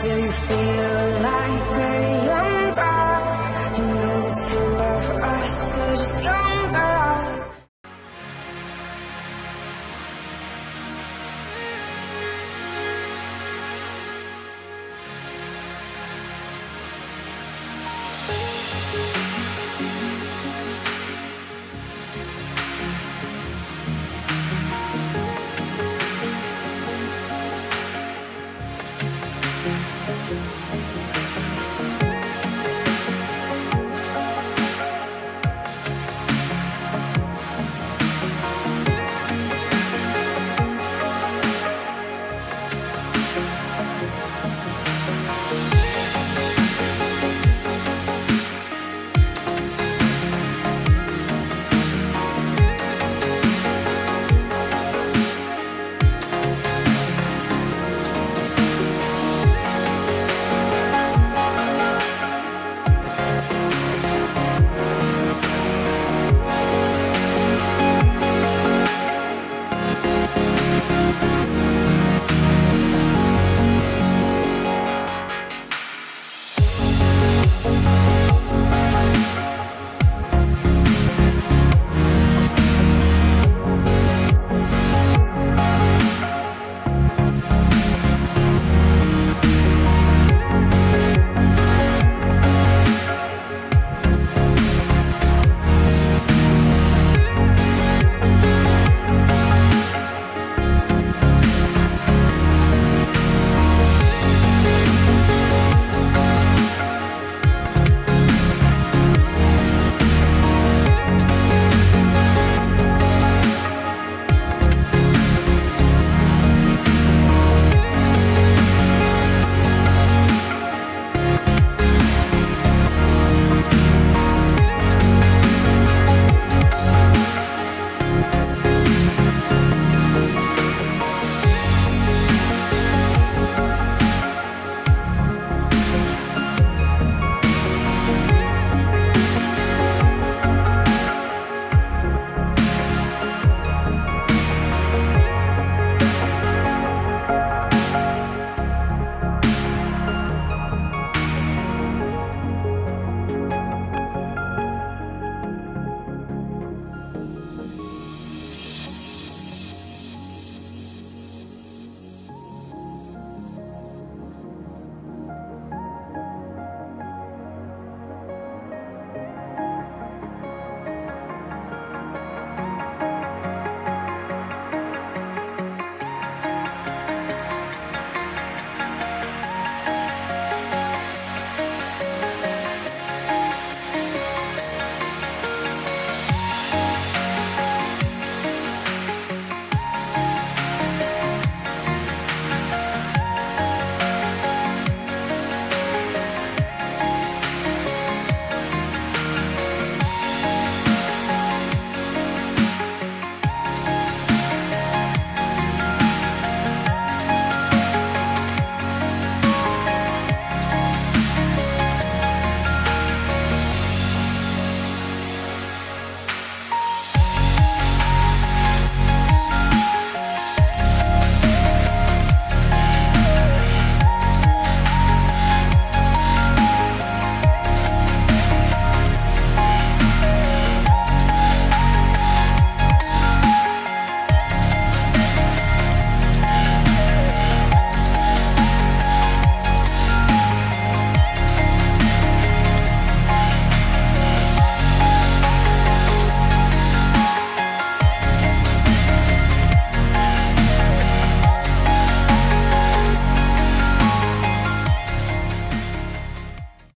Do you feel